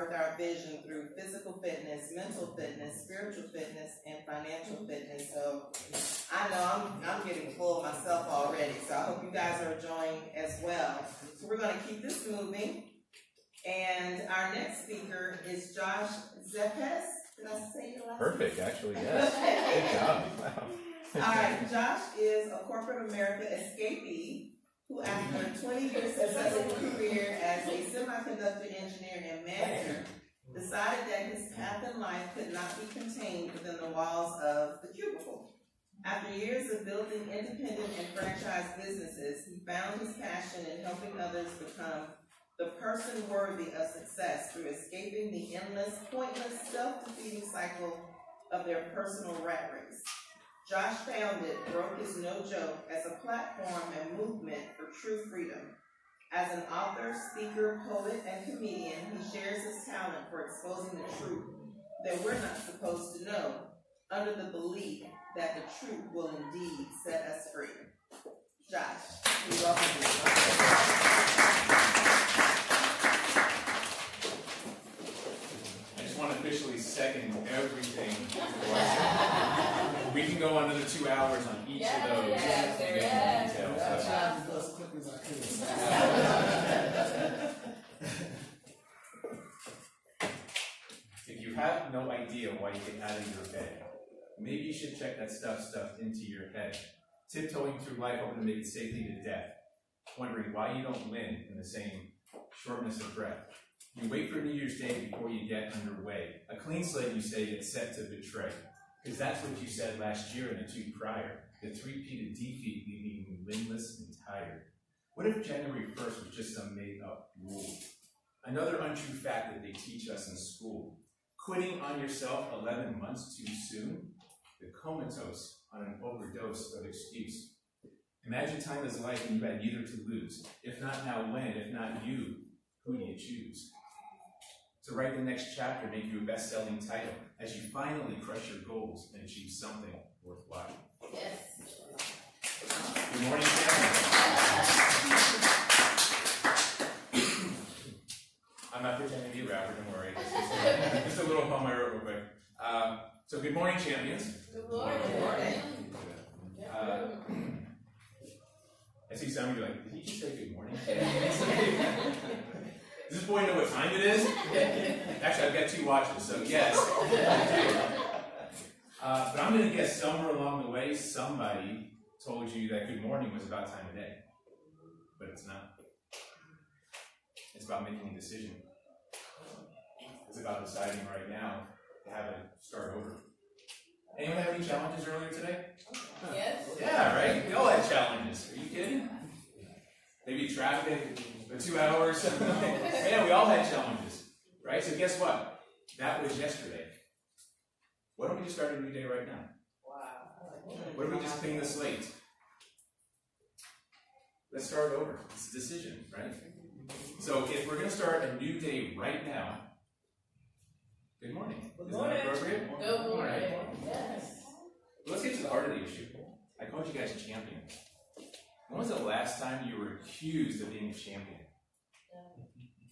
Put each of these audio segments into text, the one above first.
birth our vision through physical fitness, mental fitness, spiritual fitness, and financial fitness. So I know I'm, I'm getting full of myself already, so I hope you guys are enjoying as well. So we're going to keep this moving. And our next speaker is Josh Zeppes. Did I say your last Perfect, actually, yes. Good job. Wow. All right, Josh is a corporate America escapee who after 20 years successful career as a semiconductor engineer and manager, decided that his path in life could not be contained within the walls of the cubicle. After years of building independent and franchise businesses, he found his passion in helping others become the person worthy of success through escaping the endless, pointless, self-defeating cycle of their personal rat race. Josh founded Broke is No Joke as a platform and movement for true freedom. As an author, speaker, poet, and comedian, he shares his talent for exposing the truth that we're not supposed to know, under the belief that the truth will indeed set us free. Josh, we welcome you. I just want to officially second everything. we can go another two hours on each Yeah, of those. yeah, to get yeah. into detail, I so- tried as quick as I could. If you have no idea why you get out of your bed, maybe you should check that stuff stuffed into your head. Tiptoeing through life hoping to make it safely to death. Wondering why you don't win in the same shortness of breath. You wait for New Year's Day before you get underway. A clean slate you say it's set to betray. Because that's what you said last year and the two prior. The three-peated defeat leaving you limbless and tired. What if January 1st was just some made-up rule? Another untrue fact that they teach us in school. Quitting on yourself 11 months too soon? The comatose on an overdose of excuse. Imagine time is life and you had neither to lose. If not now, when? If not you, who do you choose? To write the next chapter, make you a best-selling title, as you finally crush your goals and achieve something worthwhile. Yes. Good morning, Sam. I'm not pretending to be a rapper, don't worry. Just, just a little poem I wrote real quick. Um, so good morning, champions. Good morning. Good morning. Uh, I see some of you like, did he just say good morning? Does this boy know what time it is? Actually, I've got two watches, so yes. Uh, but I'm going to guess somewhere along the way, somebody told you that good morning was about time of day. But it's not. It's about making a decision. It's about deciding right now to have it start over. Anyone have any challenges earlier today? Yes. Yeah, right? We all had challenges. Are you kidding? Maybe traffic, the two hours. yeah, we all had challenges, right? So guess what? That was yesterday. Why don't we just start a new day right now? Wow. Why don't we just clean the slate? Let's start over. It's a decision, right? So if we're going to start a new day right now, good morning. Good Is that morning. appropriate? Good morning. right. Yes. Let's get to the heart of the issue. I called you guys champions. When was the last time you were accused of being a champion?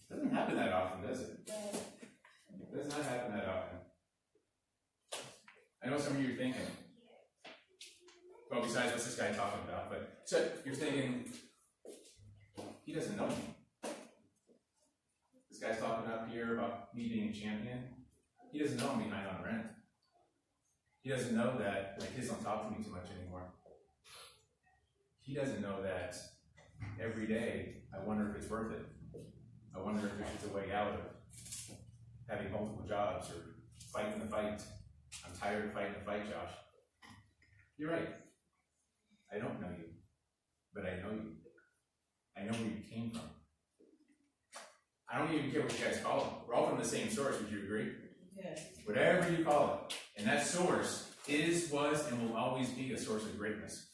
Doesn't happen that often, does it? It does not happen that often. I know some of you are thinking, well, besides what's this guy talking about, but so you're thinking, he doesn't know me. This guy's talking up here about me being a champion. He doesn't know I'm behind on rent. He doesn't know that my kids don't talk to me too much anymore. He doesn't know that every day I wonder if it's worth it. I wonder if there's a way out of having multiple jobs or fighting the fight. I'm tired of fighting the fight, Josh. You're right. I don't know you, but I know you. I know where you came from. I don't even care what you guys call it. We're all from the same source, would you agree? Yes. whatever you call it. And that source is, was, and will always be a source of greatness.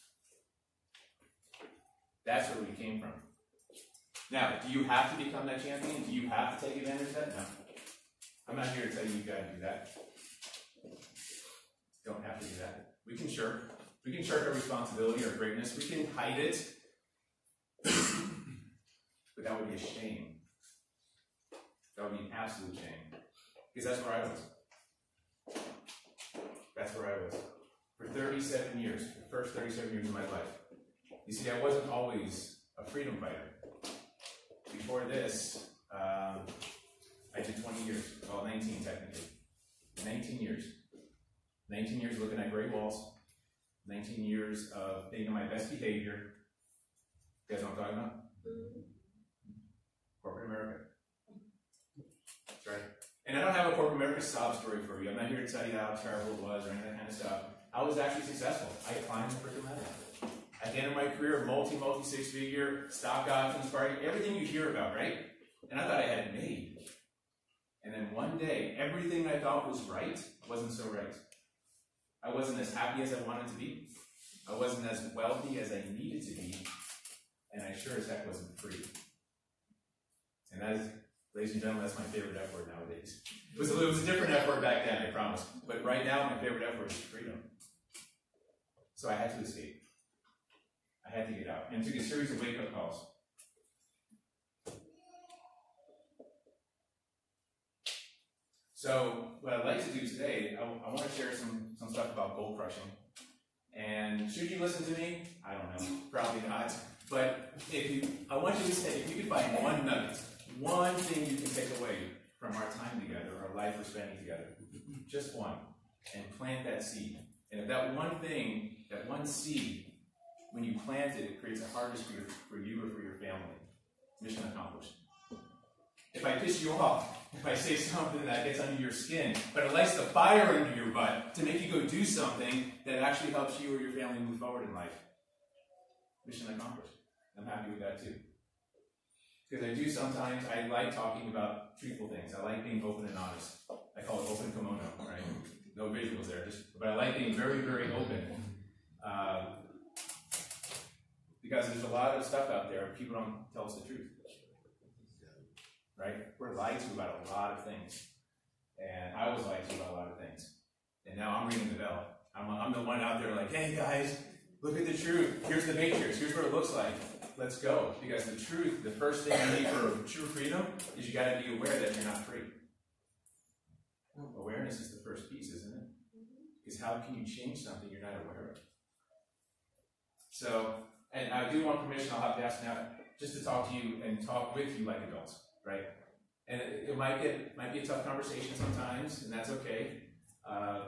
That's where we came from. Now, do you have to become that champion? Do you have to take advantage of that? No. I'm not here to tell you you gotta do that. Don't have to do that. We can shirk. We can shirk our responsibility, our greatness. We can hide it. but that would be a shame. That would be an absolute shame. Because that's where I was. That's where I was. For 37 years, the first 37 years of my life. You see, I wasn't always a freedom fighter. Before this, um, I did 20 years, well, 19 technically. 19 years. 19 years looking at gray walls. 19 years of being on my best behavior. You guys know what I'm talking about? Corporate America. That's right. And I don't have a corporate America sob story for you. I'm not here to tell you how terrible it was or any of that kind of stuff. I was actually successful. I climbed the freaking ladder. At the end of my career, multi, multi, six figure, stock options, party, everything you hear about, right? And I thought I had it made. And then one day, everything I thought was right wasn't so right. I wasn't as happy as I wanted to be. I wasn't as wealthy as I needed to be. And I sure as heck wasn't free. And that is, ladies and gentlemen, that's my favorite F word nowadays. It was, a, it was a different F word back then, I promise. But right now, my favorite F word is freedom. So I had to escape. I had to get out. And took a series of wake up calls. So, what I'd like to do today, I, I want to share some, some stuff about goal crushing. And should you listen to me? I don't know. Probably not. But if you, I want you to say, if you could find one nugget, one thing you can take away from our time together, our life we're spending together, just one, and plant that seed. And if that one thing, that one seed, when you plant it, it creates a harvest for, your, for you or for your family. Mission accomplished. If I piss you off, if I say something that gets under your skin, but it lights the fire under your butt to make you go do something that actually helps you or your family move forward in life. Mission accomplished. I'm happy with that too. Because I do sometimes, I like talking about truthful things. I like being open and honest. I call it open kimono, right? No visuals there, just, but I like being very, very open. Um, because there's a lot of stuff out there, and people don't tell us the truth. Right? We're lied to about a lot of things. And I was lied to about a lot of things. And now I'm ringing the bell. I'm, I'm the one out there like, hey guys, look at the truth. Here's the matrix. Here's what it looks like. Let's go. Because the truth, the first thing you need for true freedom is you got to be aware that you're not free. Awareness is the first piece, isn't it? Mm-hmm. Because how can you change something you're not aware of? So, and I do want permission, I'll have to ask now, just to talk to you and talk with you like adults, right? And it, it might get, might be a tough conversation sometimes, and that's okay. Uh,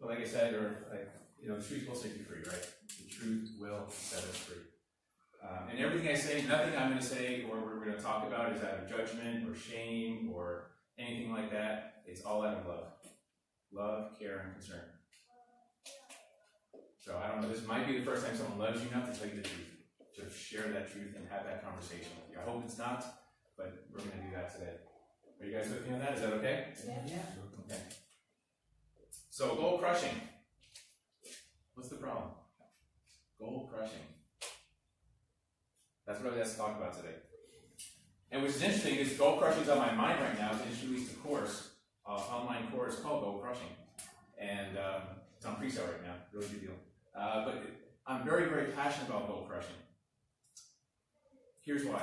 but like I said, or like, you know, the truth will set you free, right? The truth will set us free. Um, and everything I say, nothing I'm going to say or we're going to talk about is out of judgment or shame or anything like that. It's all out of love. Love, care, and concern. So I don't know, this might be the first time someone loves you enough to tell you the truth, to share that truth and have that conversation with you. I hope it's not, but we're going to do that today. Are you guys with me on that? Is that okay? Yeah. Okay. So goal crushing. What's the problem? Goal crushing. That's what I was to talk about today. And what's interesting is goal crushing is on my mind right now. I just released a course, uh, online course called Goal Crushing, and um, it's on pre-sale right now. Really good deal. Uh, but I'm very, very passionate about goal crushing. Here's why: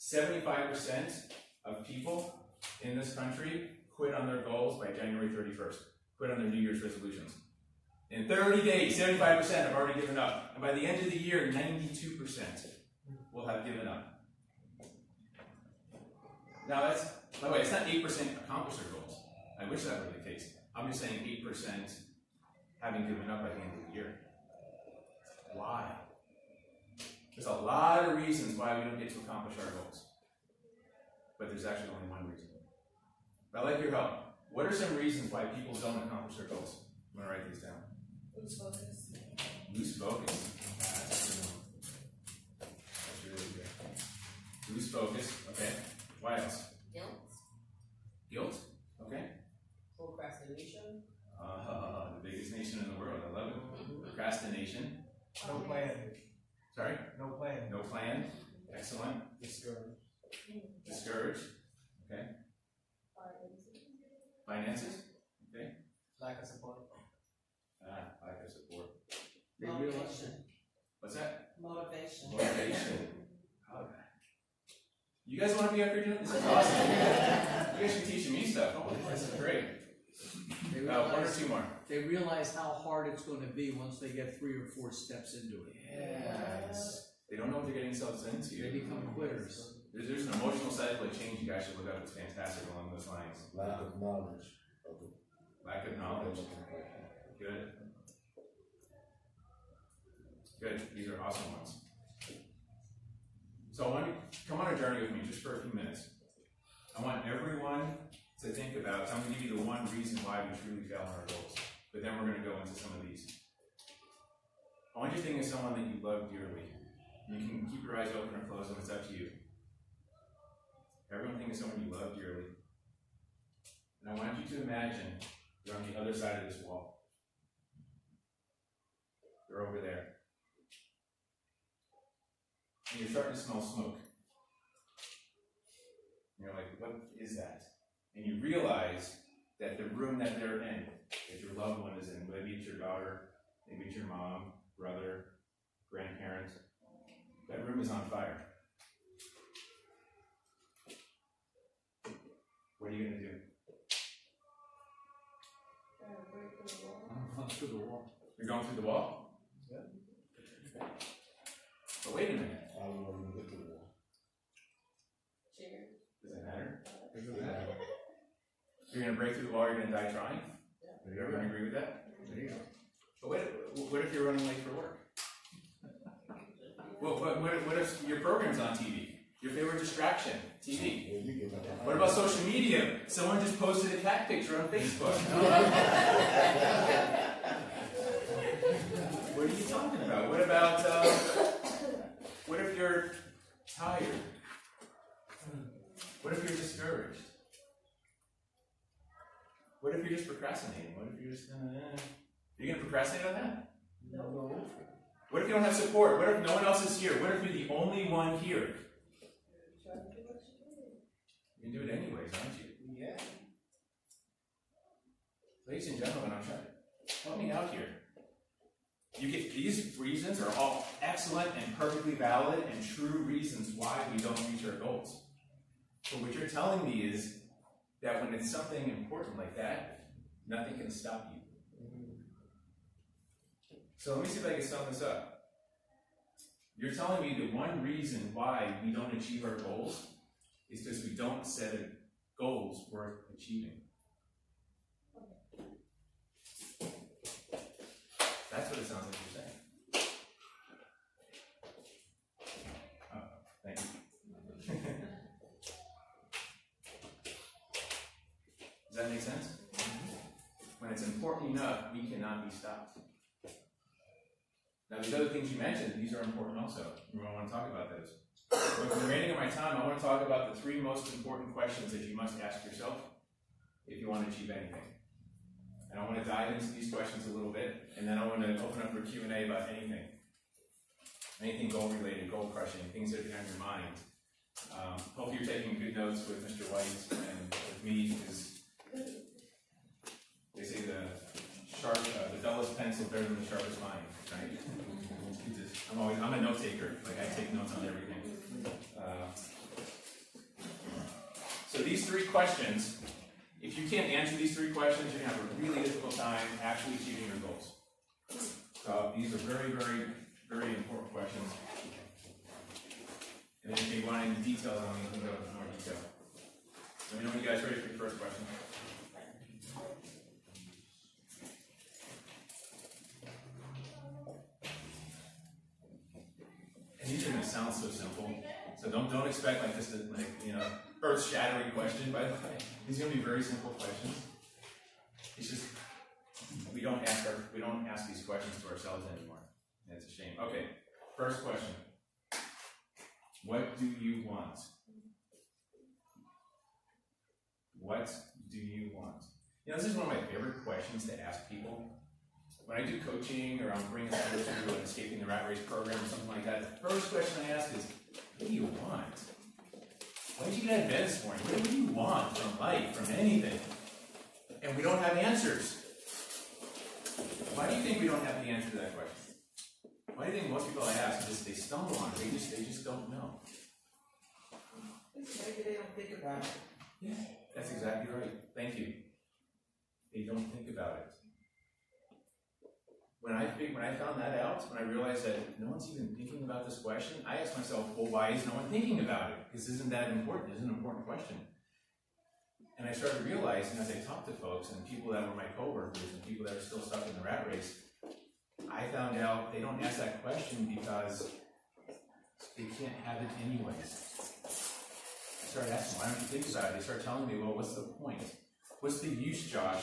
75% of people in this country quit on their goals by January 31st. Quit on their New Year's resolutions. In 30 days, 75% have already given up. And by the end of the year, 92% will have given up. Now that's, by the way, it's not 8% accomplish their goals. I wish that were the case. I'm just saying 8% having given up by the end of the year. Why? There's a lot of reasons why we don't get to accomplish our goals. But there's actually only one reason. But I like your help. What are some reasons why people don't accomplish their goals? I'm gonna write these down. Lose focus. Lose focus. That's That's really good. Lose focus. Okay. Why else? Guilt. Guilt. Okay. Procrastination. Uh, the biggest nation in the world. I love it. Procrastination. No plan. Sorry. No plan. No plan. Excellent. Discouraged. Discouraged. Okay. Finances. Okay. Lack of support. Ah, lack of support. Motivation. What's that? Motivation. Motivation. Oh, You guys wanna be up here doing, this is awesome. You guys should be teaching me stuff, oh, this is great. They Uh, one or realize, two more. they realize how hard it's gonna be once they get three or four steps into it. Yes. They don't know what they're getting themselves into. They become quitters. There's, there's an emotional cycle of change you guys should look up. It's fantastic along those lines. Lack of knowledge of the. Lack of knowledge. Good. Good. These are awesome ones. So I want you to come on a journey with me just for a few minutes. I want everyone to think about, I'm going to give you the one reason why we truly fail on our goals. But then we're going to go into some of these. I want you to think of someone that you love dearly. You can keep your eyes open or close them, it's up to you. Everyone think of someone you love dearly. And I want you to imagine they're on the other side of this wall. They're over there. And you're starting to smell smoke. And you're like, what is that? And you realize that the room that they're in, that your loved one is in, maybe it's your daughter, maybe it's your mom, brother, grandparent, that room is on fire. What are you gonna do? Run through the wall. You're going through the wall? Yeah. But wait a minute, um, I don't know, you get to the wall. Chair. does it matter? Yeah. You're gonna break through the wall, you're gonna die trying? Does everyone agree with that? There you go. But what, if- what if you're running late for work? What, what, what if- what if your program's on TV? Your favorite distraction, TV? Yeah, you get that. What about social media? Someone just posted a cat picture on Facebook. what are you talking about? What about, uh, what if you're tired? What if you're discouraged? What if you're just procrastinating? What if you're just, gonna uh, you're gonna procrastinate on that? No. What if you don't have support? What if no one else is here? What if you're the only one here? You can do it anyways, aren't you? Yeah. Ladies and gentlemen, I'm trying to help me out here. You get these reasons are all excellent and perfectly valid and true reasons why we don't reach our goals. But what you're telling me is that when it's something important like that, nothing can stop you. So let me see if I can sum this up. You're telling me that one reason why we don't achieve our goals is because we don't set goals worth achieving. That's what it sounds like you're saying. Oh, thank you. Does that make sense? When it's important enough, we cannot be stopped. Now, these other things you mentioned, these are important also. Might want to talk about those. But for the remaining of my time, I want to talk about the three most important questions that you must ask yourself if you want to achieve anything. And I want to dive into these questions a little bit, and then I want to open up for Q&A about anything. Anything goal related, goal crushing, things that are on your mind. Um, hope you're taking good notes with Mr. White and with me, because they say the sharp, uh, the dullest pencil better than the sharpest mind, right? I'm always, I'm a note taker, like I take notes on everything. Uh, So these three questions, if you can't answer these three questions, you're gonna have a really difficult time actually achieving your goals. So these are very, very, very important questions. And if you want any details on them, you can go into more detail. Let me know when you guys ready for your first question. And these are gonna sound so simple, so don't, don't expect like this to, like, you know, earth-shattering question, by the way. These are gonna be very simple questions. It's just, we don't ask our, we don't ask these questions to ourselves anymore, it's a shame. Okay, first question. What do you want? What do you want? You know, this is one of my favorite questions to ask people. When I do coaching or I'm bringing someone through an escaping the rat race program or something like that, the first question I ask is, what do you want? Why did you get out of bed this morning? What do you want from life, from anything? And we don't have answers. Why do you think we don't have the answer to that question? Why do you think most people I ask just they stumble on it? They just they just don't know. Maybe they don't think about it. That's exactly right. Thank you. They don't think about it. When I when I found that out, when I realized that no one's even thinking about this question, I asked myself, well, why is no one thinking about it? Because isn't that important? It's an important question. And I started realizing as I talked to folks and people that were my coworkers and people that are still stuck in the rat race, I found out they don't ask that question because they can't have it anyways. I started asking, why don't you think about it? They start telling me, well, what's the point? What's the use, Josh?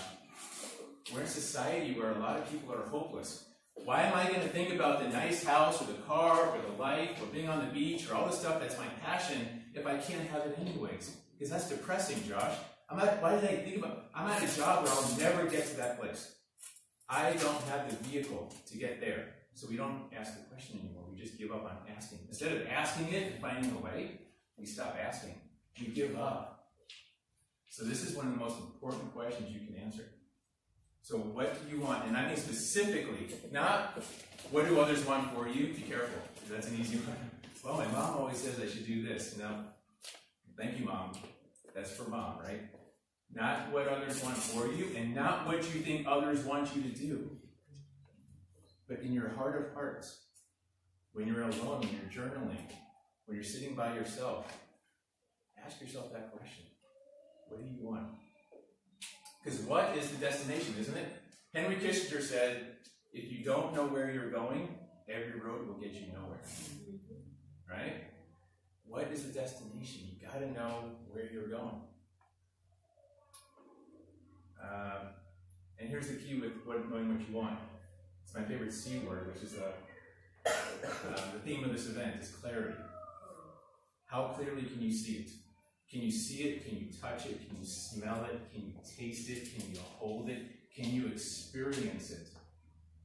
We're in a society where a lot of people are hopeless. Why am I going to think about the nice house or the car or the life or being on the beach or all the stuff that's my passion if I can't have it anyways? Because that's depressing, Josh. I'm at, why did I think about I'm at a job where I'll never get to that place. I don't have the vehicle to get there. So we don't ask the question anymore. We just give up on asking. Instead of asking it and finding a way, we stop asking. We give up. So this is one of the most important questions you can answer. So what do you want? And I mean specifically, not what do others want for you? Be careful, that's an easy one. Well, my mom always says I should do this. No. Thank you, mom. That's for mom, right? Not what others want for you, and not what you think others want you to do. But in your heart of hearts, when you're alone, when you're journaling, when you're sitting by yourself, ask yourself that question. What do you want? Because what is the destination, isn't it? Henry Kissinger said, if you don't know where you're going, every road will get you nowhere. Right? What is the destination? You gotta know where you're going. Um, and here's the key with what, knowing what you want. It's my favorite C word, which is uh, uh, the theme of this event is clarity. How clearly can you see it? Can you see it? Can you touch it? Can you smell it? Can you taste it? Can you hold it? Can you experience it?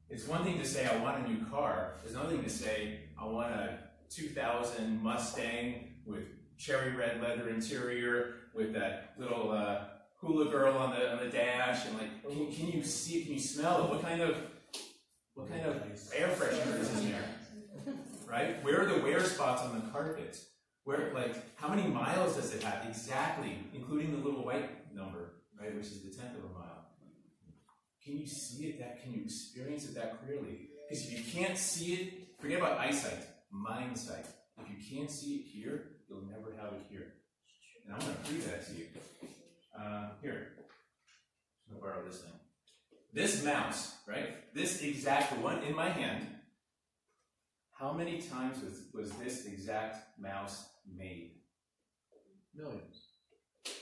It's one thing to say, I want a new car. There's another thing to say, I want a 2000 Mustang with cherry red leather interior with that little uh, hula girl on the on the dash, and like, can, can you see it? Can you smell it? What kind of what kind of air freshener is in there? Right? Where are the wear spots on the carpet? Where, like, how many miles does it have exactly, including the little white number, right, which is the tenth of a mile? Can you see it that? Can you experience it that clearly? Because if you can't see it, forget about eyesight, mind sight. If you can't see it here, you'll never have it here. And I'm going to prove that to you. Uh, here, I'm going to borrow this thing. This mouse, right? This exact one in my hand. How many times was, was this exact mouse made? Millions.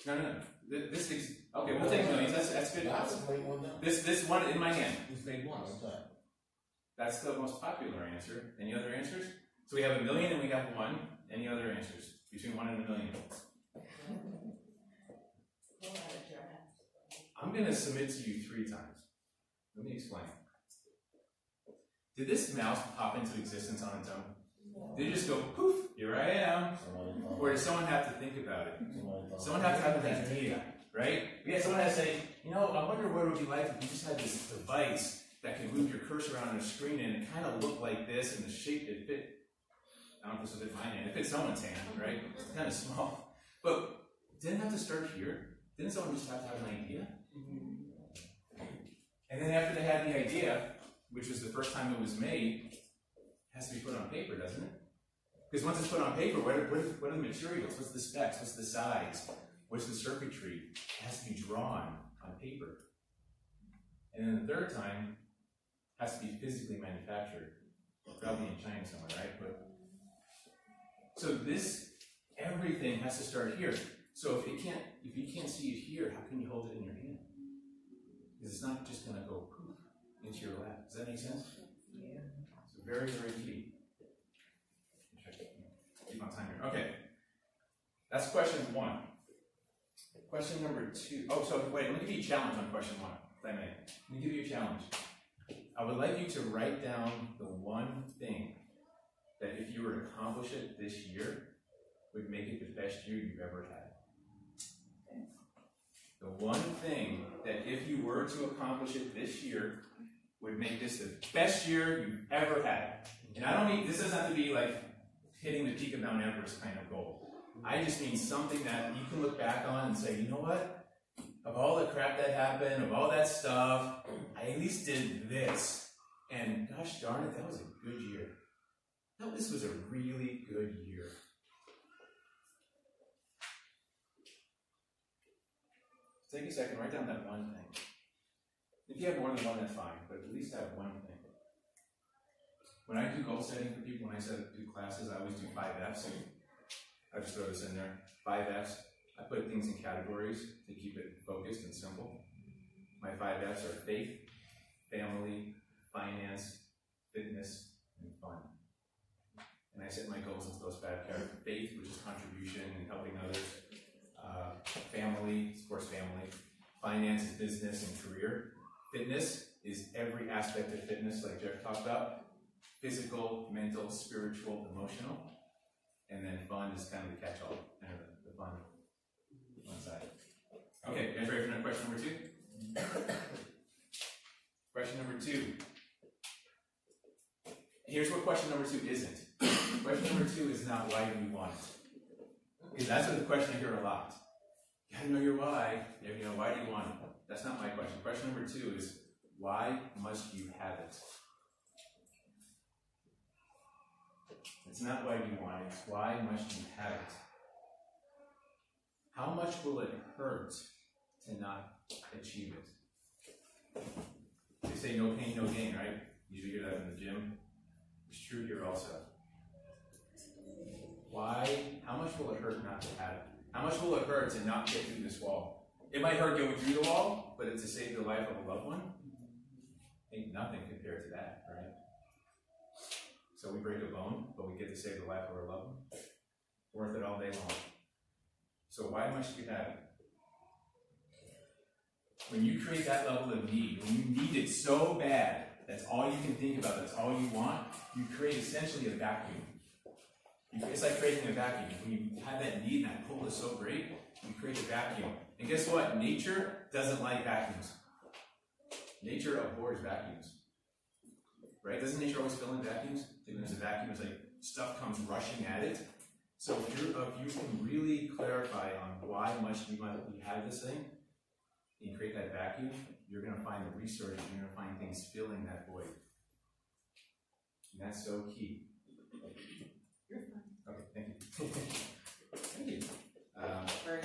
No, no, no. Th- This is okay, we'll take millions. That's that's good. That's a great one. This this one in my hand. It's made once. One. That's the most popular answer. Any other answers? So we have a million and we have one. Any other answers between one and a million? I'm going to submit to you three times. Let me explain. Did this mouse pop into existence on its own? Did it just go poof? Here I am. Somebody thought- Or did someone have to think about it? Someone has to have an idea, right? Yeah, someone has to say, you know, I wonder what it would be like if you just had this device that could move your cursor around on a screen and it kind of looked like this and the shape it fit. I don't know if this will fit my hand. It fits someone's hand, right? It's kind of small. But didn't have to start here. Didn't someone just have to have an idea? Mm-hmm. And then after they had the idea, which was the first time it was made, it has to be put on paper, doesn't it? Because once it's put on paper, what are, what are, the materials? What's the specs? What's the size? What's the circuitry? It has to be drawn on paper. And then the third time, has to be physically manufactured. Probably in China somewhere, right? But so this everything has to start here. So if it can't if you can't see it here, how can you hold it in your hand? Because it's not just gonna go poof into your lap. Does that make sense? Very, very key. Keep on time here. Okay. That's question one. Question number two. Oh, so wait, let me give you a challenge on question one, if I may. Let me give you a challenge. I would like you to write down the one thing that if you were to accomplish it this year, would make it the best year you've ever had. The one thing that if you were to accomplish it this year, would make this the best year you've ever had. And I don't mean, this doesn't have to be like hitting the peak of Mount Everest kind of goal. I just mean something that you can look back on and say, you know what? Of all the crap that happened, of all that stuff, I at least did this. And gosh darn it, that was a good year. This was a really good year. Take a second, write down that one thing. If you have more than one, that's fine, but at least have one thing. When I do goal setting for people, when I set up do classes, I always do five F's. I just throw this in there. Five F's. I put things in categories to keep it focused and simple. My five F's are faith, family, finance, fitness, and fun. And I set my goals into those five categories. Faith, which is contribution and helping others. Uh, family, of course, family. Finance business and career. Fitness is every aspect of fitness, like Jeff talked about physical, mental, spiritual, emotional. And then fun is kind of the catch all, kind of the, the fun side. Okay, guys ready for question number two? question number two. Here's what question number two isn't. question number two is not why do you want it? That's what the question I hear a lot. You gotta know your why. You know, why do you want it? That's not my question. Question number two is why must you have it? It's not why you want it, why must you have it? How much will it hurt to not achieve it? They say no pain, no gain, right? Usually hear that in the gym. It's true here also. Why? How much will it hurt not to have it? How much will it hurt to not get through this wall? It might hurt going through the wall, but it's to save the life of a loved one. Ain't nothing compared to that, right? So we break a bone, but we get to save the life of our loved one. Worth it all day long. So why must you have it? When you create that level of need, when you need it so bad, that's all you can think about, that's all you want, you create essentially a vacuum. It's like creating a vacuum. When you have that need and that pull is so great, you create a vacuum. And guess what? Nature doesn't like vacuums. Nature abhors vacuums. Right? Doesn't nature always fill in vacuums? Think there's a vacuum, it's like stuff comes rushing at it. So if you if you can really clarify on why much you might you have this thing, and create that vacuum, you're gonna find the resources, you're gonna find things filling that void. And that's so key. Okay, thank you. Thank you. Um, two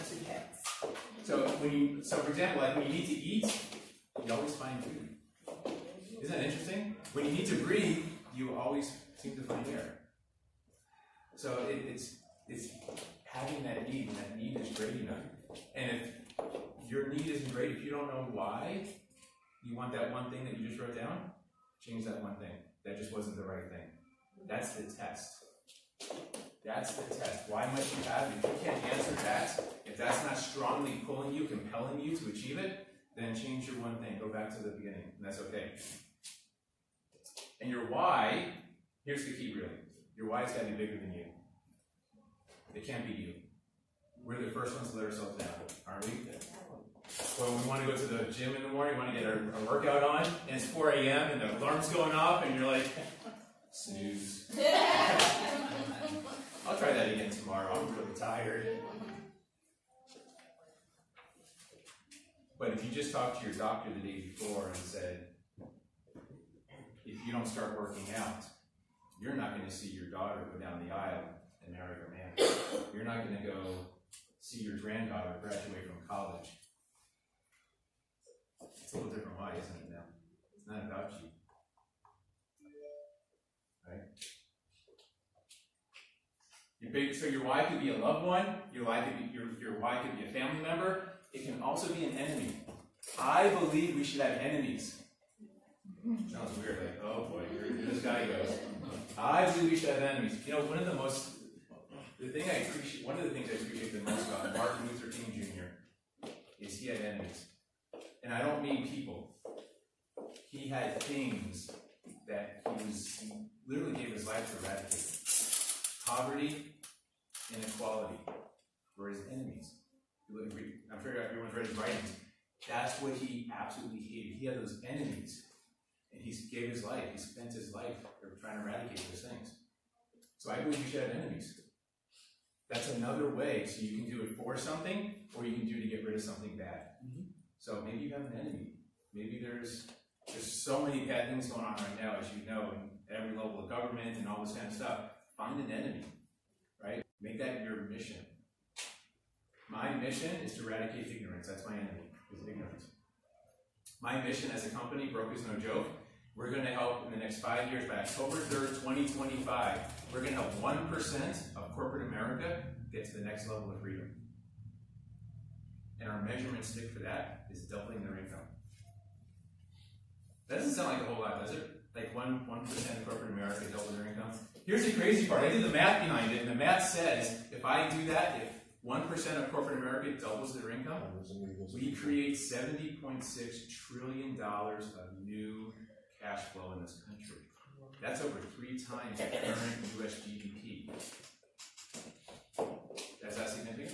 so when you, so for example, like when you need to eat, you always find food. Isn't that interesting? When you need to breathe, you always seem to find air. So it, it's it's having that need, and that need is great enough. And if your need isn't great, if you don't know why you want that one thing that you just wrote down, change that one thing. That just wasn't the right thing. That's the test. That's the test. Why must you have it? If you can't answer that, if that's not strongly pulling you, compelling you to achieve it, then change your one thing. Go back to the beginning, and that's okay. And your why, here's the key really. Your why's gotta be bigger than you. It can't be you. We're the first ones to let ourselves down, aren't we? Well, we want to go to the gym in the morning, we want to get our, our workout on, and it's 4 a.m. and the alarm's going off, and you're like, snooze. I'll try that again tomorrow. I'm really tired. But if you just talked to your doctor the day before and said, if you don't start working out, you're not going to see your daughter go down the aisle and marry her man. You're not going to go see your granddaughter graduate from college. It's a little different why, isn't it now? It's not about you. So your why could be a loved one, your why could be your, your why could be a family member, it can also be an enemy. I believe we should have enemies. Sounds weird, like, oh boy, here, here this guy goes. I believe we should have enemies. You know, one of the most, the thing I appreciate, one of the things I appreciate the most about Martin Luther King Jr. is he had enemies. And I don't mean people. He had things that he was, he literally gave his life to eradicate. Poverty, inequality were his enemies. You look, read- I'm sure everyone's read his writings. That's what he absolutely hated. He had those enemies. And he gave his life, he spent his life trying to eradicate those things. So I believe you should have enemies. That's another way, so you can do it for something, or you can do it to get rid of something bad. Mm-hmm. So maybe you have an enemy. Maybe there's there's so many bad things going on right now, as you know, in every level of government and all this kind of stuff. Find an enemy? Make that your mission. My mission is to eradicate ignorance. That's my enemy, is ignorance. My mission as a company, Broke is no joke. We're going to help in the next five years, by October 3rd, 2025, we're going to help 1% of corporate America get to the next level of freedom. And our measurement stick for that is doubling their income. That doesn't sound like a whole lot, does it? Like one one percent of corporate America double their income. Here's the crazy part. I did the math behind it, and the math says if I do that, if one percent of corporate America doubles their income, we create seventy point six trillion dollars of new cash flow in this country. That's over three times the current U.S. GDP. That's that significant?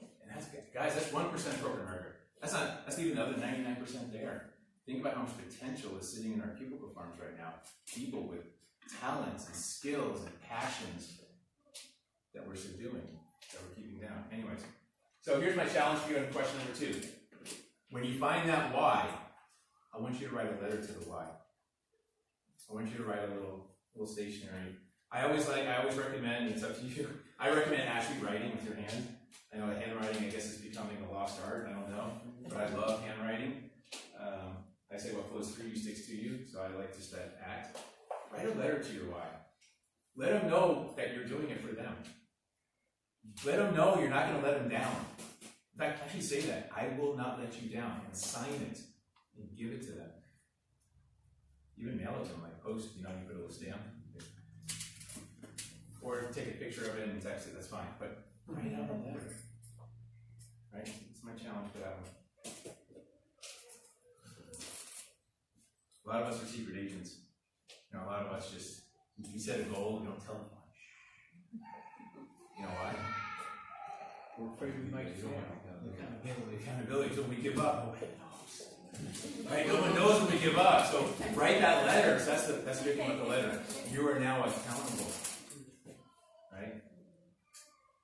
And that's guys, that's one percent of corporate America. That's not. That's even the other ninety nine percent there. Think about how much potential is sitting in our cubicle farms right now. People with talents and skills and passions that we're subduing, that we're keeping down. Anyways, so here's my challenge for you on question number two. When you find that why, I want you to write a letter to the why. I want you to write a little little stationery. I always like. I always recommend. It's up to you. I recommend actually writing with your hand. I know handwriting, I guess, is becoming a lost art. I don't know, but I love handwriting. Say what flows through you sticks to you, so I like just that act. Write a letter to your why. Let them know that you're doing it for them. Let them know you're not going to let them down. In fact, actually say that. I will not let you down. And sign it and give it to them. Even mail it to them, like post, you know, you put a little stamp. Or take a picture of it and text it, that's fine. But write out a letter. Right? It's my challenge for that one. A lot of us are secret agents. You know, a lot of us just, you set a goal, we don't tell anyone. You know why? We're afraid we might fail. Accountability, accountability, so we give up. Right, no one knows when we give up, so write that letter, so that's the, that's the big thing about the letter. You are now accountable. Right?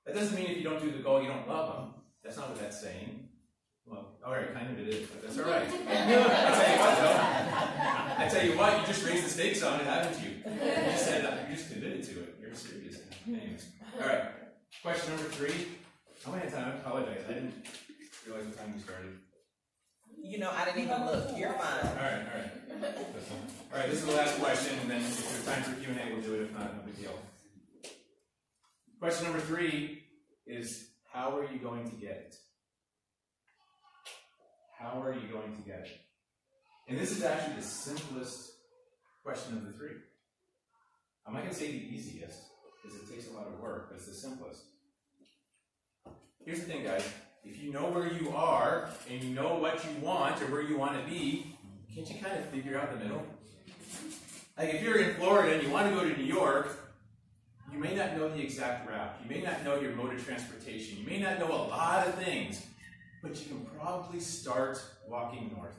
That doesn't mean if you don't do the goal, you don't love them. That's not what that's saying. Well, alright, kind of it is, but that's alright. I tell you what, though. I tell you what, you just raised the stakes on it, haven't you? You just said that, you just committed to it. You're serious. Anyways, alright. Question number three. How many times? I apologize. I didn't realize what time we started. You know, I didn't even look, you're fine. Alright, alright. Alright, this is the last question, and then if there's time for Q and A, we'll do it. If not, no big deal. Question number three is how are you going to get it? How are you going to get it? And this is actually the simplest question of the three. I'm not going to say the easiest, because it takes a lot of work, but it's the simplest. Here's the thing, guys. If you know where you are, and you know what you want, or where you want to be, can't you kind of figure out the middle? Like if you're in Florida and you want to go to New York, you may not know the exact route. You may not know your mode of transportation. You may not know a lot of things, but you can probably start walking north.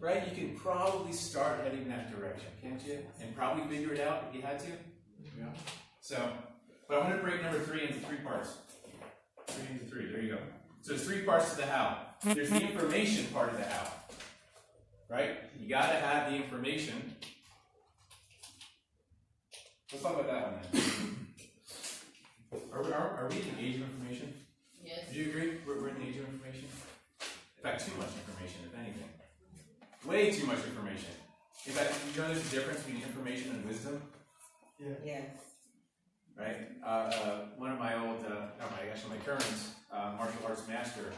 Right? You can probably start heading that direction, can't you? And probably figure it out if you had to. Yeah. So, but I want to break number three into three parts. Three into three. There you go. So there's three parts to the how. There's the information part of the how. Right? You got to have the information. Let's talk about that one then. Are we, are, are we of information? Yes. Do you agree? We're, we're in the age of information? In fact, too much information, if anything. Way too much information. In fact, you know there's a difference between information and wisdom? Yeah. Yes. right? Uh, uh, one of my old, uh, not my, actually my current uh, martial arts master,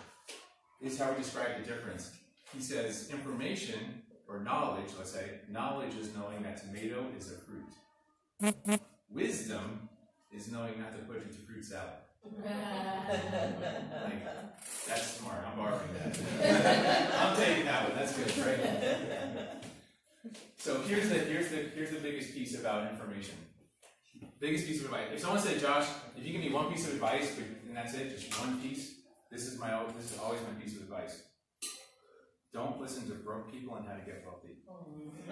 is how he described the difference. He says information or knowledge, let's say, knowledge is knowing that tomato is a fruit. Wisdom is knowing not to put it into fruit salad. Like, that's smart. I'm borrowing that. I'm taking that one. That's good, right? So here's the here's the here's the biggest piece about information. Biggest piece of advice. If someone said, Josh, if you give me one piece of advice, and that's it, just one piece, this is my this is always my piece of advice. Don't listen to broke people on how to get wealthy.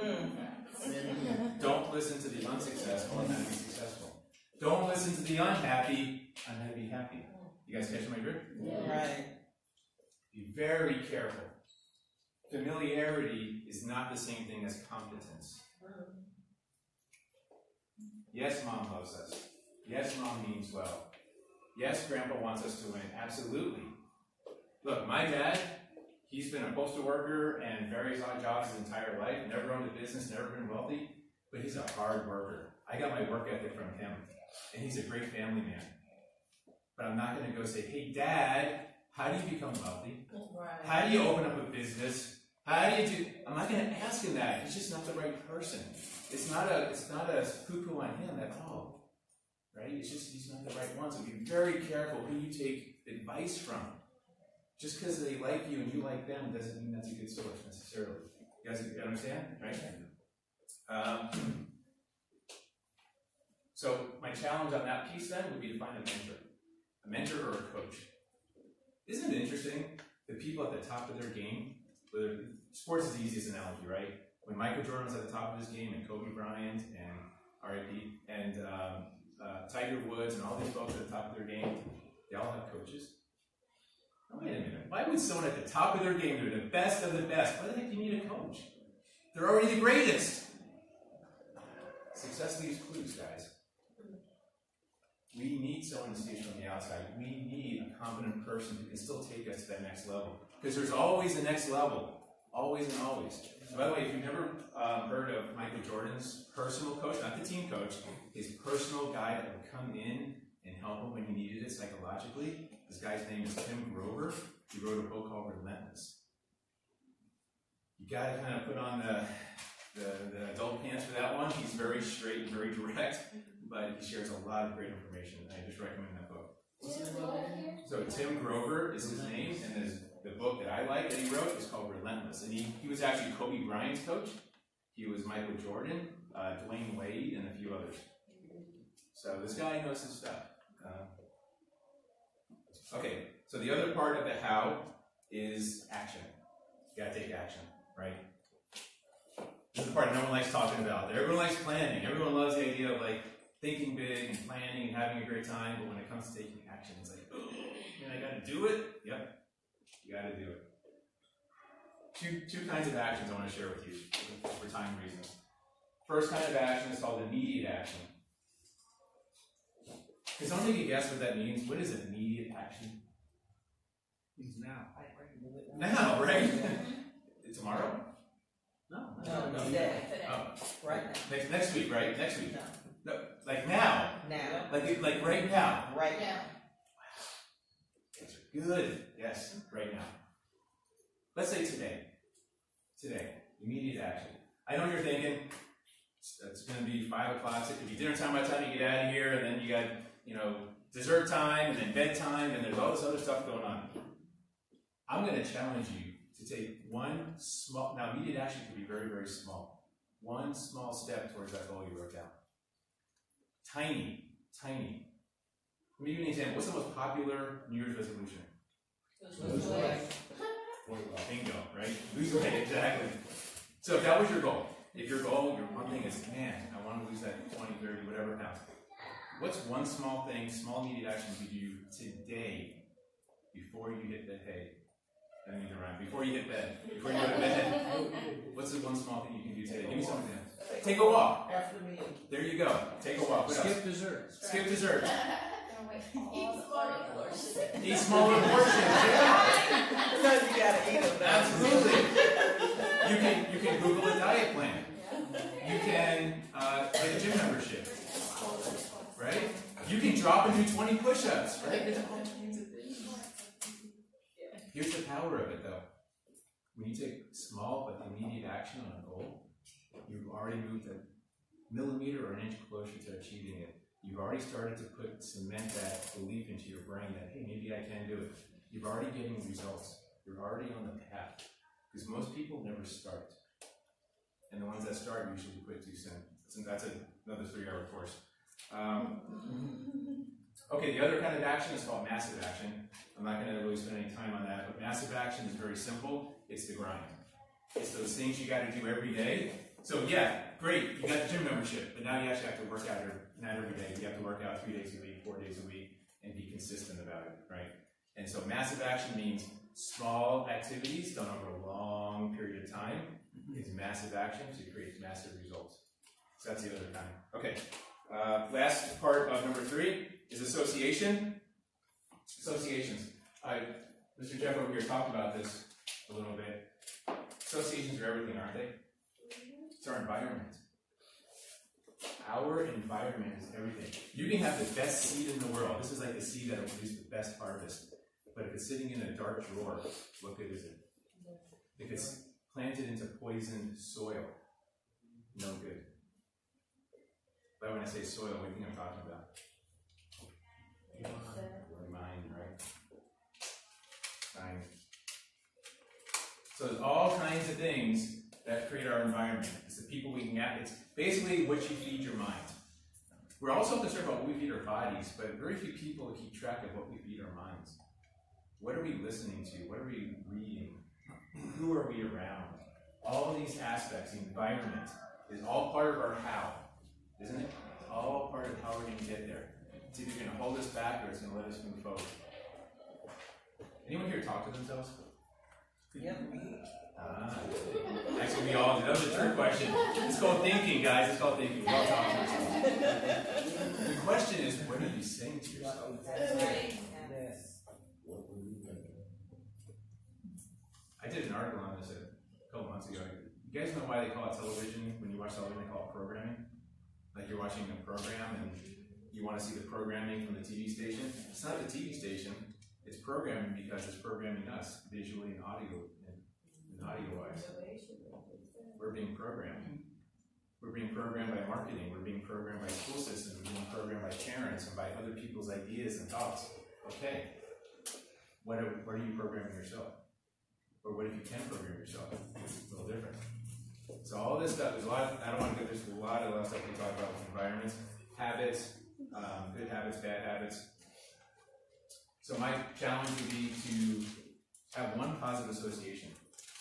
Mm. Don't listen to the unsuccessful on how to be successful. Don't listen to the unhappy, unhappy, happy. You guys catch my drift? Right. Be very careful. Familiarity is not the same thing as competence. Yes, mom loves us. Yes, mom means well. Yes, grandpa wants us to win. Absolutely. Look, my dad, he's been a postal worker and various odd jobs his entire life, never owned a business, never been wealthy, but he's a hard worker. I got my work ethic from him, and he's a great family man. But I'm not going to go say, hey, dad, how do you become wealthy? Right. How do you open up a business? How do you do? I'm not going to ask him that. He's just not the right person. It's not a. It's not a poo-poo on him. at all. Right? It's just he's not the right one. So be very careful who you take advice from. Just because they like you and you like them doesn't mean that's a good source necessarily. You guys understand? Right? Um, so my challenge on that piece then would be to find a mentor, a mentor or a coach. Isn't it interesting? The people at the top of their game, whether sports is the easiest analogy, right? When Michael Jordan was at the top of his game, and Kobe Bryant, and R.I.P., and um, uh, Tiger Woods, and all these folks at the top of their game, they all have coaches. Oh, wait a minute. Why would someone at the top of their game, they're the best of the best, why the heck do you need a coach? They're already the greatest. Success leaves clues, guys. We need someone to see us from the outside. We need a competent person who can still take us to that next level. Because there's always a next level. Always and always. By the way, if you've never um, heard of Michael Jordan's personal coach, not the team coach, his personal guy that would come in and help him when he needed it psychologically, this guy's name is Tim Grover. He wrote a book called Relentless. You gotta kind of put on the, the, the adult pants for that one. He's very straight and very direct, but he shares a lot of great information. and I just recommend that book. So Tim Grover is his name, and his, the book that I like that he wrote is called Relentless. And he, he was actually Kobe Bryant's coach. He was Michael Jordan, uh, Dwyane Wade, and a few others. So this guy knows his stuff. Uh, okay, so the other part of the how is action. You gotta take action, right? This is the part no one likes talking about. Everyone likes planning. Everyone loves the idea of like thinking big and planning and having a great time, but when it comes to taking action, it's like, oh, man, I gotta do it. Yep, you gotta do it. Two, two kinds of actions I want to share with you for time reasons. First kind of action is called immediate action. Can someone take a guess what that means? What is immediate action? Means now. Now, right? Tomorrow? No. No, no. today, Oh, right next, next week, right? Next week. now, No, like now. now, now, Like, like right now. right now. Yeah. Guys are good. Yes, right now. Let's say today. Today. Immediate action. I know you're thinking, it's, it's going to be 5 o'clock, so it could be dinner time by the time you get out of here, and then you got, you know, dessert time, and then bedtime, and there's all this other stuff going on. I'm going to challenge you to take one small, now immediate action can be very, very small. One small step towards that goal you wrote down. Tiny, tiny. Let me give you an example. What's the most popular New Year's resolution? Lose weight. Bingo, right? Lose weight, exactly. So if that was your goal, if your goal, your one thing is, man, I want to lose that 20, 30, whatever pounds. What's one small thing, small immediate action you could do today before you hit the hay? I didn't mean to rhyme. Before you hit bed, before you go to bed. What's the one small thing you can do today? Give me something. Take a walk. After me. There you go. Take a walk. What else? Skip dessert. Skip dessert. Eat smaller portions. Eat smaller portions. Yeah. Because you gotta eat them. Absolutely. You can you can Google a diet plan. You can uh, get a gym membership, right? You can drop and do 20 push-ups, right? There's all kinds of things. Here's the power of it, though. When you take small but immediate action on a goal, you've already moved a millimeter or an inch closer to achieving it. You've already started to put cement that belief into your brain that hey, maybe I can do it. You're already getting results. You're already on the path. Because most people never start. And the ones that start usually quit too soon. So that's another three hour course. Um, okay, the other kind of action is called massive action. I'm not going to really spend any time on that, but massive action is very simple. It's the grind. It's those things you got to do every day. So yeah, great, you got the gym membership, but now you actually have to work out your not every day. You have to work out three days a week, four days a week, and be consistent about it, right? And so massive action means small activities done over a long period of time. It's massive action to create massive results. So that's the other kind. Okay. Uh, last part of number three is association. Associations. I, Mr. Jeff over here talked about this a little bit. Associations are everything, aren't they? It's our environment. Our environment is everything. You can have the best seed in the world. This is like the seed that will produce the best harvest. But if it's sitting in a dark drawer, what good is it? If it's planted into poisoned soil, no good. But when I say soil, what do you think I'm talking about? Your mind, right? Mind. So there's all kinds of things that create our environment. It's the people we can It's basically what you feed your mind. We're also concerned about what we feed our bodies, but very few people keep track of what we feed our minds. What are we listening to? What are we reading? Who are we around? All these aspects, the environment, is all part of our how, isn't it? It's all part of how we're going to get there. It's either going to hold us back or it's going to let us move forward. Anyone here talk to themselves? Ah, actually, we all do. That was a trick question. It's called thinking, guys. It's called thinking. The question is, what are you saying to yourself? I did an article on this a couple months ago. You guys know why they call it television? When you watch television, they call it programming. Like you're watching a program and you want to see the programming from the TV station. It's not the TV station. It's programming because it's programming us visually and audio and, and audio wise. We're being programmed. We're being programmed by marketing. We're being programmed by school systems. We're being programmed by parents and by other people's ideas and thoughts. Okay. What are, what are you programming yourself? Or what if you can program yourself? It's a little different. So all this stuff, there's a lot, I don't want to go, there's a lot of stuff we talk about with environments, habits, um, good habits, bad habits. So my challenge would be to have one positive association.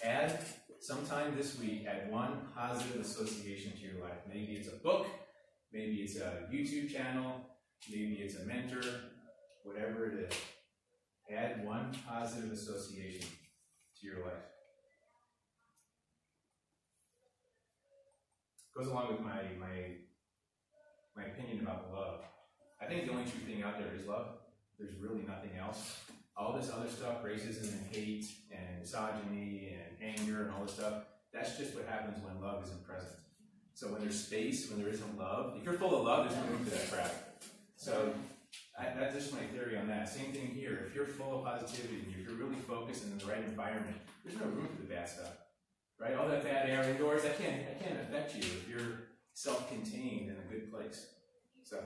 Add sometime this week, add one positive association to your life. Maybe it's a book, maybe it's a YouTube channel, maybe it's a mentor, whatever it is. Add one positive association to your life. Goes along with my my my opinion about love. I think the only true thing out there is love. There's really nothing else. All this other stuff, racism and hate and misogyny and anger and all this stuff, that's just what happens when love isn't present. So when there's space, when there isn't love, if you're full of love, there's no room for that crap. So I, that's just my theory on that. Same thing here. If you're full of positivity and if you're really focused in the right environment, there's no room for the bad stuff. Right? All that bad air indoors, that can't, that can't affect you if you're self-contained in a good place. So.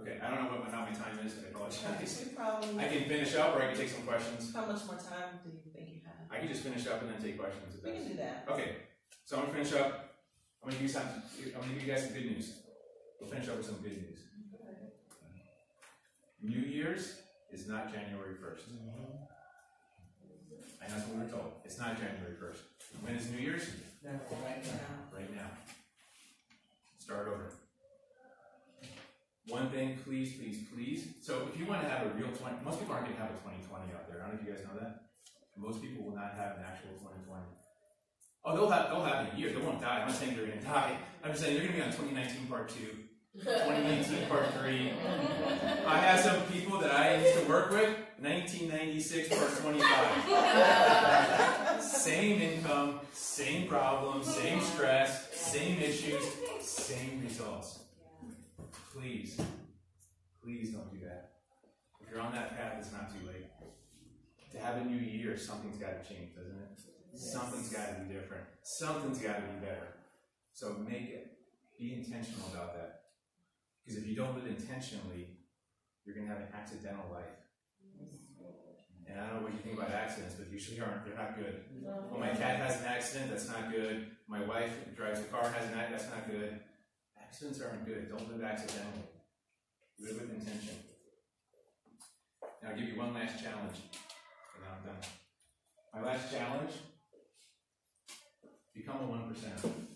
Okay, I don't know what my, how my time is. I apologize. Probably, I can finish up, or I can take some questions. how much more time do you think you have? I can just finish up and then take questions. We can do that. Okay, so I'm gonna finish up. I'm gonna give you some. I'm gonna give you guys some good news. We'll finish up with some good news. New Year's is not January first. Mm-hmm. And that's what we were told. It's not January first. When is New Year's? Yeah. Right now. Start over. One thing, please, please, please. So if you want to have a real 20, most people aren't going to have a 2020 out there. I don't know if you guys know that. Most people will not have an actual 2020. Oh, they'll have they'll have a year. They won't die. I'm not saying they're going to die. I'm just saying they're going to be on 2019 part two, 2019 part three. I have some people that I used to work with. 1996 part 25. same income, same problems, same stress, same issues, same results. Please, please don't do that. If you're on that path, it's not too late. To have a new year, something's got to change, doesn't it? Something's got to be different. Something's got to be better. So make it. Be intentional about that. Because if you don't live intentionally, you're going to have an accidental life. And I don't know what you think about accidents, but usually aren't. They're not good. When my cat has an accident, that's not good. My wife drives a car, has an accident, that's not good. Accidents aren't good. Don't live accidentally. Live with intention. Now I'll give you one last challenge, and I'm done. My last challenge, become a one percenter.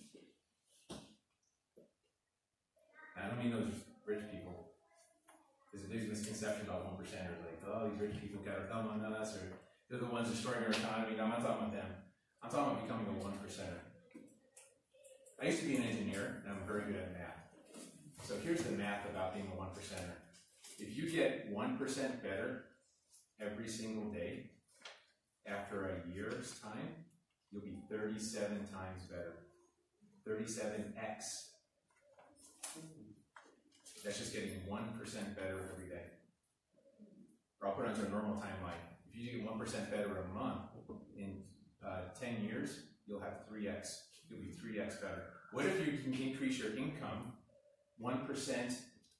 many of those rich people? There's a big misconception about one percenters, like, oh, these rich people got a thumb on us, or they're the ones destroying our economy. No, I'm not talking about them. I'm talking about becoming a one percenter. I used to be an engineer, and I'm very good at math. So here's the math about being a one percenter. If you get one percent better every single day, after a year's time, you'll be 37 times better. 37x. That's just getting 1% better every day. Or I'll put it onto a normal timeline. If you get 1% better a month, in uh, 10 years, you'll have 3x. You'll be 3x better. What if you can increase your income 1%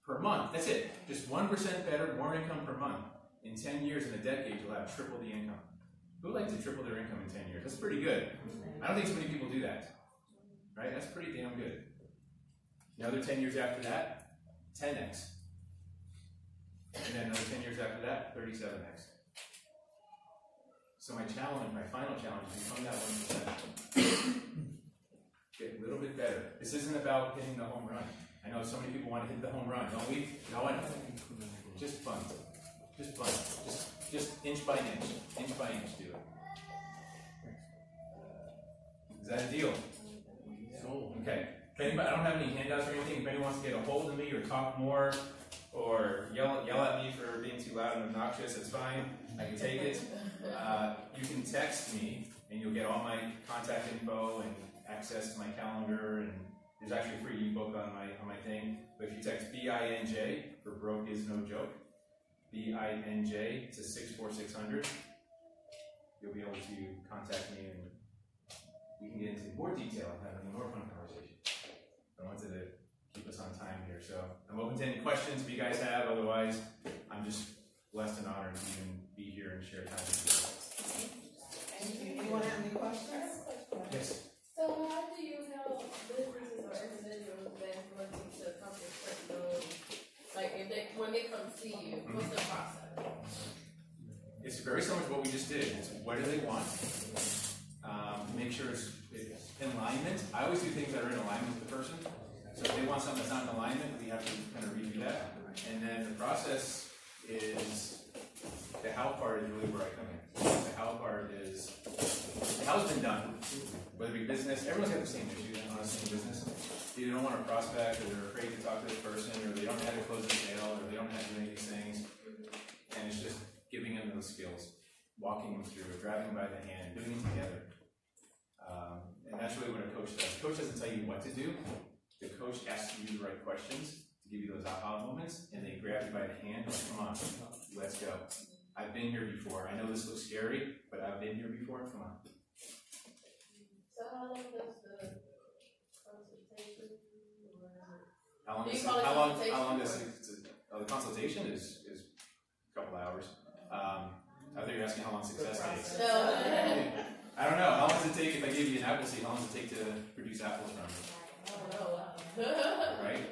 per month? That's it. Just 1% better, more income per month. In 10 years, in a decade, you'll have triple the income. Who would like to triple their income in 10 years? That's pretty good. I don't think so many people do that. Right? That's pretty damn good. Another 10 years after that, 10x. And then another 10 years after that, 37x. So my challenge, my final challenge is become that 1%. Get a little bit better. This isn't about hitting the home run. I know so many people want to hit the home run, don't we? No one. Just fun. Just fun. Just, just inch by inch. Inch by inch do it. Is that a deal? Okay. If anybody, I don't have any handouts or anything. If anyone wants to get a hold of me or talk more, or yell yell at me for being too loud and obnoxious, it's fine. I can take it. Uh, you can text me, and you'll get all my contact info and access to my calendar. And there's actually a free ebook on my on my thing. But if you text B I N J for broke is no joke, B I N J to six four six hundred, you'll be able to contact me and we can get into more detail and have a more fun conversation. I wanted to keep us on time here, so I'm open to any questions if you guys have. Otherwise, I'm just blessed and honored to even be here and share time with you. Anyone have any questions? Yes. So how do you help businesses or individuals that looking to accomplish certain goals? Like if they, when they come see you, what's the process? It's very similar to what we just did. It's what do they want? Um, make sure it's, it's in alignment. I always do things that are in alignment with the person. So if they want something that's not in alignment, we have to kind of review that. And then the process is the how part is really where I come in. The how part is the how's been done. Whether it be business, everyone's got the same issue, honestly, in business. They don't want to prospect, or they're afraid to talk to this person, or they don't know how to close a sale, or they don't how to do any of these things. And it's just giving them those skills, walking them through, grabbing by the hand, doing it together. Um, and that's really what a coach does. A coach doesn't tell you what to do. The coach asks you the right questions to give you those aha moments, and they grab you by the hand. Like, Come on, let's go. I've been here before. I know this looks scary, but I've been here before. Come on. So how long does the consultation or? How long? Do you Is, call it how long? consultation How long does or- it? Uh, the consultation is is a couple hours. Um, I thought you were asking how long success takes. No. I don't know. How long does it take if I give you an apple seed? How long does it take to produce apples from it? I don't know. Right?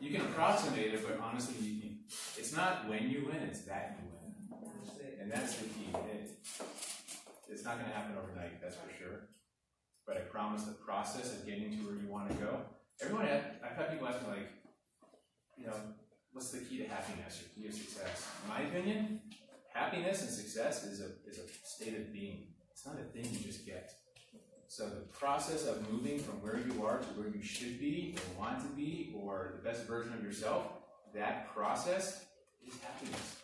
You can approximate it, but honestly, you, you, it's not when you win, it's that you win. And that's the key. It, it's not going to happen overnight, that's for sure. But I promise the process of getting to where you want to go. Everyone, had, I've had people ask me, like, you know, what's the key to happiness or key to success? In my opinion, happiness and success is a, is a state of being. It's not a thing you just get. So the process of moving from where you are to where you should be or want to be or the best version of yourself, that process is happiness.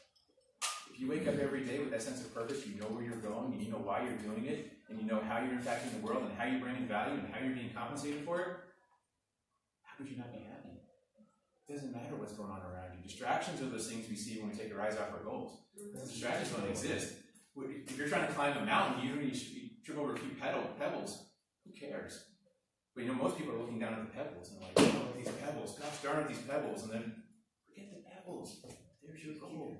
If you wake up every day with that sense of purpose, you know where you're going and you know why you're doing it and you know how you're impacting the world and how you're bringing value and how you're being compensated for it, how could you not be happy? It doesn't matter what's going on around you. Distractions are those things we see when we take our eyes off our goals. Distractions don't exist. If you're trying to climb a mountain, you, you, trip over a few pedal, pebbles. Who cares? But you know, most people are looking down at the pebbles and like, oh, these pebbles, gosh darn it, these pebbles, and then forget the pebbles. There's your goal.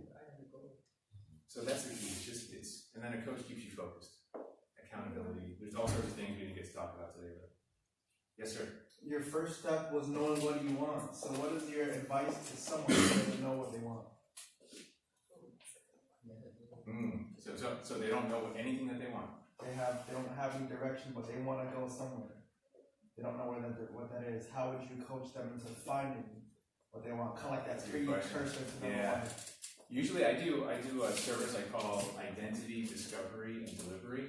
So that's the key. It's just it's, and then a coach keeps you focused. Accountability. There's all sorts of things we didn't get to talk about today. But yes, sir. Your first step was knowing what you want. So, what is your advice to someone who doesn't know what they want? Mm. So, so, so they don't know what, anything that they want. They have, they don't have any direction, but they want to go somewhere. They don't know where that, what that is. How would you coach them into finding what they want, kind of like that precursor to Yeah. Usually I do, I do a service I call Identity Discovery and Delivery,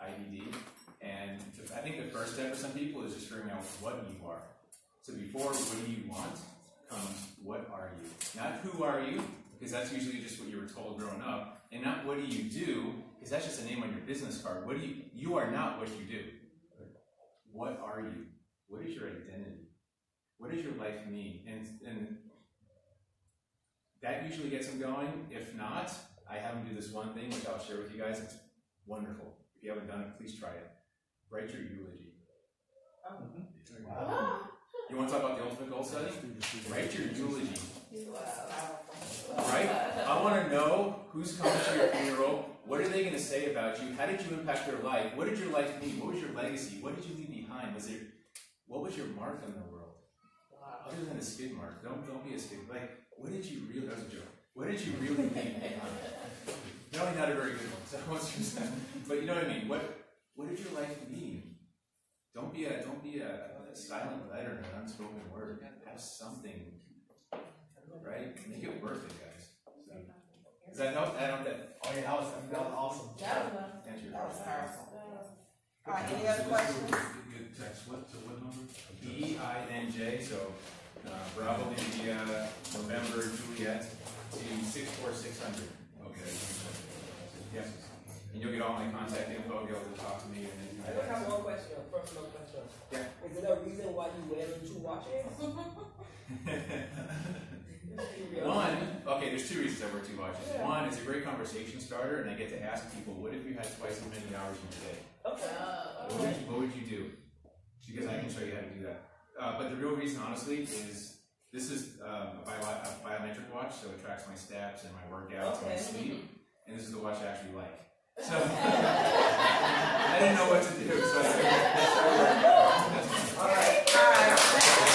IDD. And I think the first step for some people is just figuring out what you are. So before what do you want comes what are you? Not who are you, because that's usually just what you were told growing up. And not what do you do, because that's just a name on your business card. What do you, you are not what you do. What are you? What is your identity? What does your life mean? And, and that usually gets them going. If not, I have them do this one thing, which I'll share with you guys. It's wonderful. If you haven't done it, please try it. Write your eulogy. Wow. You want to talk about the ultimate goal study? Write your eulogy. Wow. Right? I want to know who's coming to your funeral. What are they going to say about you? How did you impact their life? What did your life mean? What was your legacy? What did you leave behind? Was there, what was your mark on the world? Other than a skid mark, don't don't be a skid. Like, what did you really? That was a joke. What did you really leave behind? Probably not a very good one. So what's your But you know what I mean. What what did your life mean? Don't be a don't be a, a silent letter, an unspoken word. Have something, right? Make it worth it, guys. So, does that help? I don't that Oh yeah, that was, that was awesome. That was nice. That was question. powerful. All right, any other questions? Text what, to what number? B I N J. So Bravo India November Juliet to six four six hundred. Okay. Yes. And you'll get all my contact info, be able to talk to me and then. I just have one question, a personal question. Yeah. Is there a reason why you wearing two watches? One, okay, there's two reasons I wear two watches. Yeah. One, it's a great conversation starter, and I get to ask people, what if you had twice as many hours in your day? Okay. Uh, What would you, what would you do? Because I can show you how to do that. Uh, but the real reason, honestly, is this is um, a, bio a, biometric watch, so it tracks my steps and my workouts okay. and my sleep. And this is the watch I actually like. So I didn't know what to do, so I All right. All right.